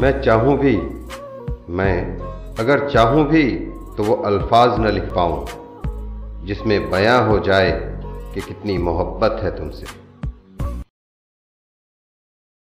मैं चाहूँ भी, मैं अगर चाहूँ भी तो वो अल्फाज न लिख पाऊँ, जिसमें बयां हो जाए कि कितनी मोहब्बत है तुमसे।